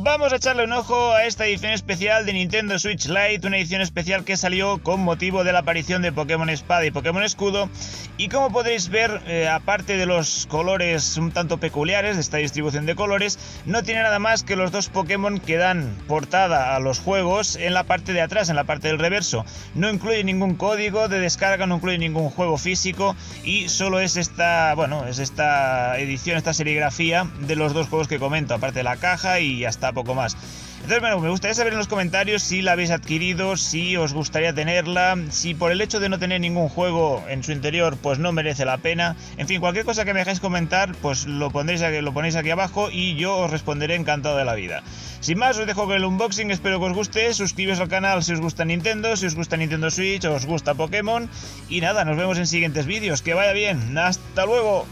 Vamos a echarle un ojo a esta edición especial de Nintendo Switch Lite, una edición especial que salió con motivo de la aparición de Pokémon Espada y Pokémon Escudo. Y como podréis ver, eh, aparte de los colores un tanto peculiares de esta distribución de colores, no tiene nada más que los dos Pokémon que dan portada a los juegos en la parte de atrás, en la parte del reverso. No incluye ningún código de descarga, no incluye ningún juego físico y solo es esta, bueno, es esta edición, esta serigrafía de los dos juegos que comento, aparte de la caja y hasta poco más. Entonces, bueno, me gustaría saber en los comentarios si la habéis adquirido, si os gustaría tenerla, si por el hecho de no tener ningún juego en su interior, pues no merece la pena. En fin, cualquier cosa que me dejáis comentar, pues lo, pondréis aquí, lo ponéis aquí abajo y yo os responderé encantado de la vida. Sin más, os dejo con el unboxing, espero que os guste, suscribiros al canal si os gusta Nintendo, si os gusta Nintendo Switch, os gusta Pokémon. Y nada, nos vemos en siguientes vídeos, que vaya bien, hasta luego.